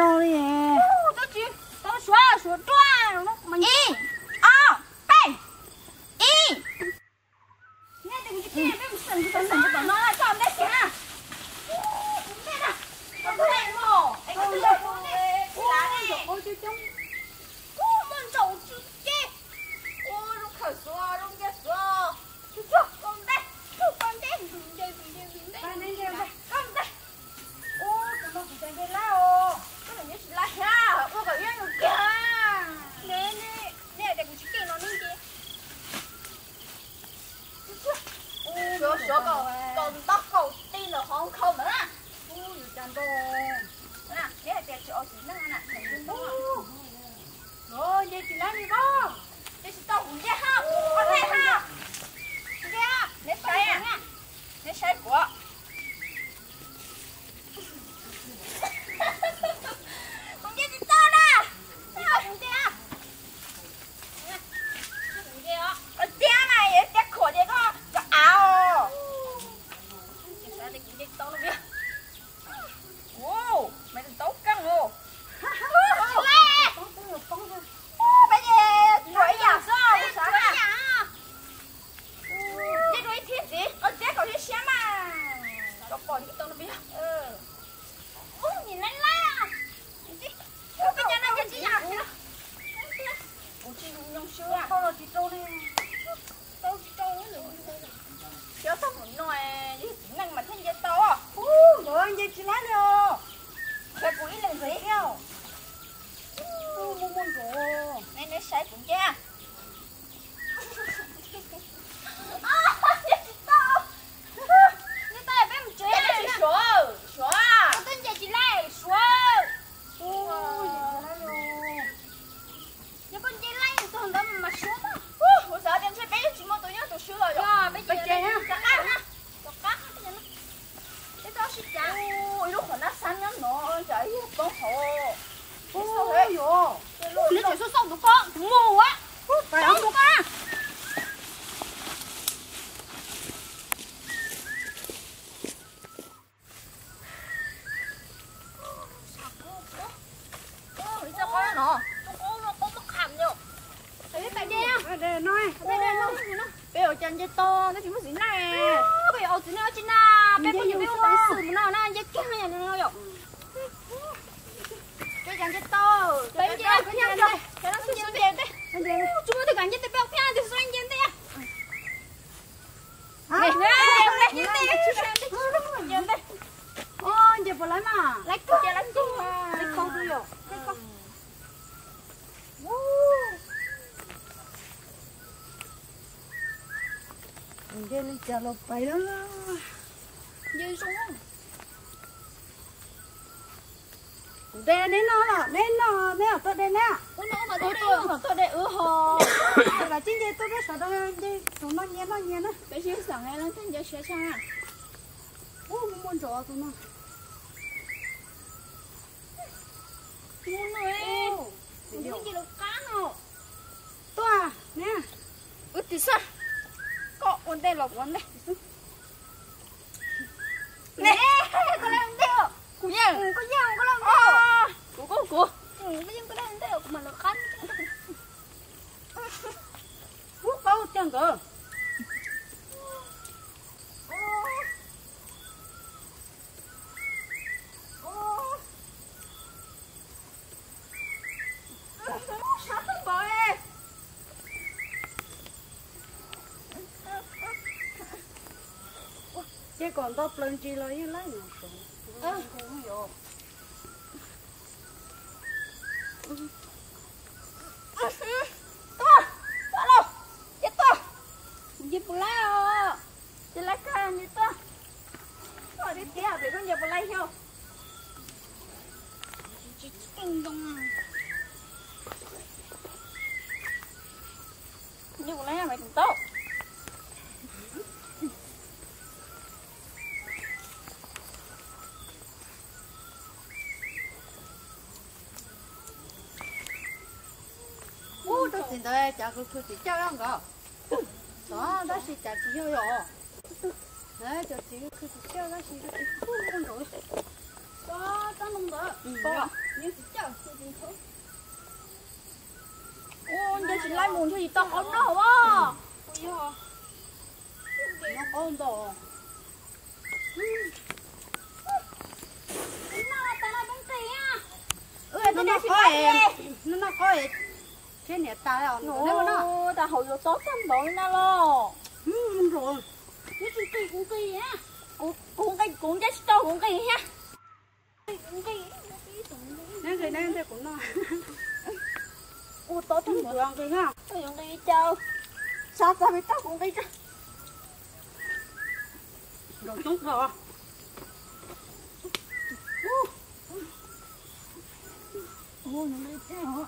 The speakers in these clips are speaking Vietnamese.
哦我的嘴把我手手断了我们一 lấy cô cho lấy cô lấy cô đi rồi lấy cô Dê lên chờ lột bậy đó Dê xuống Dê đến nó là đến nó nè tôi đến nè. Tôi nó mà tôi tôi ừ tôi để ứ hồ Là chính dê tôi biết sợ đâu dê Tụi nó nhé nó nhé nó. Bây giờ sợ nghe nó thân dê sẽ sang à? Ô muốn muốn chỗ tụi nó. tua nè út tí sa có ổn đây lọc ổn đây nè. có làm theo cú nhang ừ, cú nhang có làm theo ờ. cú cú cú ừ, cú. Nhang có làm theo mà nó khăn. Hút bao tiền cơ. còn tao lên chi lấy lấy nó cũng vô Toma, fala, ya to, ya pulao, ya la can, ya to, oh đi tiếp để con ya pulao hiểu, chỉ tung tung, ya pulao mày cũng tốt. 家个出去照样个，那那是家只有哟，那就只有出去照，那是个普通东西，那咱弄的，爸，你是照出去头。哦，你是来门出去当红的好吧？不要，那红的。嗯。nó nó khó em nó nó khó em thế này ta là nó nó ta hồi vô tốt trăm đội na lo. ừ rồi Cái gì kỳ cũng kỳ á. Cũng cũng cái cũng cái to cũng kỳ ha. Cũng kỳ. nên cái nên thế cũng nó Ồ, tốt trăm đội. đường cái ha Tôi dùng đi châu. Sao ta biết tao cũng kỳ chứ. rồi chúng rồi Ồ, dùng đi châu.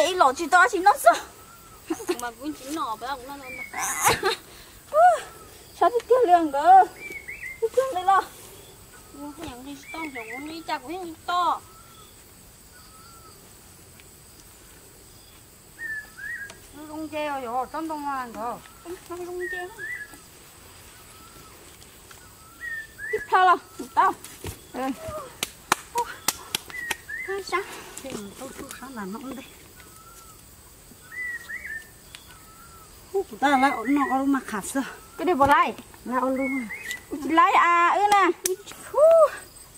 Vậy lộ chỉ to chỉ nó sao? mà cũng chỉ nọ giờ cũng nó Sao thì tiêu liền cơ? Tiêu đây lo. nhận đi to rồi cũng đi chắc cũng to nó rung treo rồi tóm tông ăn rồi Nó rung chén. Tiếp theo là tao. Ừ. Sáng. thì tôi sáng là nó đây ta là ổn nó ổn mà khát sao cái này bỏ lại là ổn luôn lại à ơi nè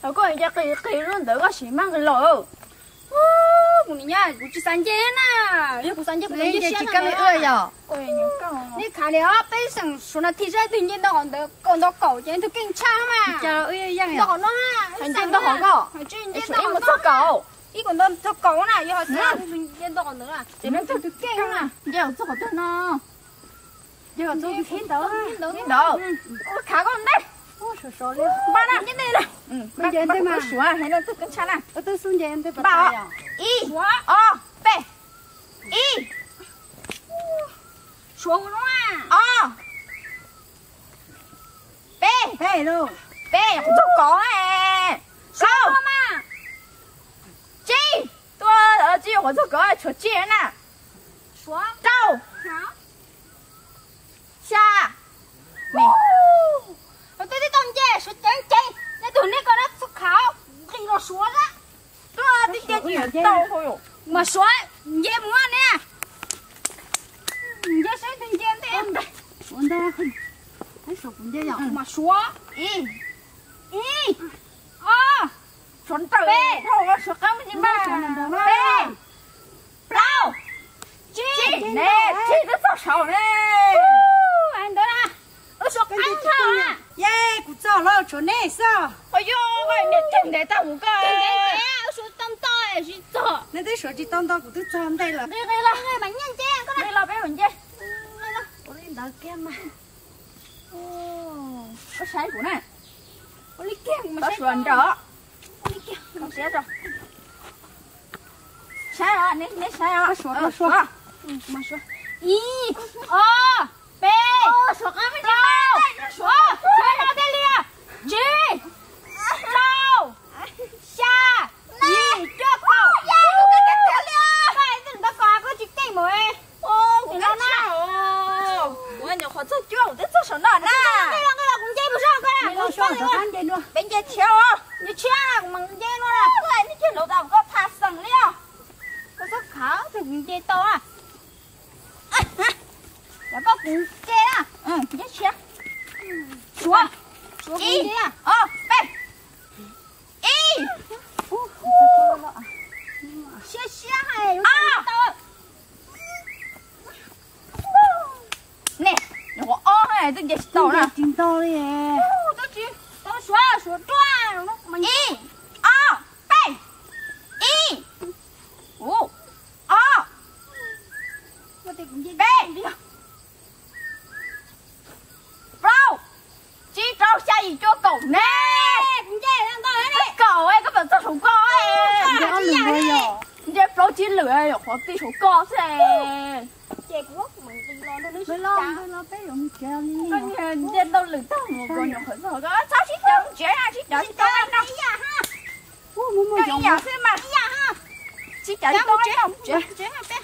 tao có cái cái cái luôn tao có gì mang cái lỗ 뭐냐 우주 산재나 여기 산재 그 이제 지금 이거야 니 가려 배송 수나 티자 된게 너 건데 건너 거젠 더 괜찮아 진짜 의향이야 너 건너아 산재 너 건거 진짜 너 건거 이거 넌더 거나 이거 산재 너 건너라 제면 더 듣게 하나 이제 어쩌고 되나 做好多呢。这个做听到啊，听到，我看过来，我说说的，把那你那了，嗯，不见得嘛我说还能都更强了。我都送见的不爸呀，一、二、背，一、说不中啊，二、背对喽，背，我做狗哎，说手嘛，进，多耳机我做狗哎，出劲呢，说走好， mà xoay dê mua nè. Dê xoay thì dê em. Ổn đây không thấy sụp dê nhỏ mà xoa ý. Ý. O chuẩn tử. Thôi mà xoa cái gì mà? Bê. lao chi. Nè chi nó sao sao nè. Anh đó là ở xoa cái gì à yeah cũng sao lo chuẩn nè sao ôi yo cái nè chừng để tao cũng coi. 真的打五个，对对对，我说当到哎是走，那得说起当到古都装对了。对对了，对蛮认真，过来，你老别混去。来了，我领导干嘛？哦，我晒过呢，我你干嘛我顺着，我你干，我写着。晒啊，你你晒啊，说说说啊，嗯，没说，一、二、背，我说干不净吧，说， nó bên dây chéo như chéo mừng dây nữa là lại chuyện lẩu tàu có thà sừng liao có sức khó thì dây to à. Dạ, Đã có cũng à. Ừ dây chéo chúa. Chúa cũng dây à. Ờ bé ý chéo chéo hay à. nè nó ô hay là tôi to nè chính to đi nè. 一、二、背。一、五、二、我得公姐背。Bro，今朝下一脚狗呢？公姐让到哪里？狗哎，根本做手高哎。我领导有，你这 bro 只lửa rồi khó tí số co thế. 结果 belum belum belum kali. Con nhìn trên đâu lực tao một con nhỏ khởi khởi đó. Sao chị chồng chế à chị chồng chị chồng đâu. Cái gì mà? Chị chồng con chế không chế chế.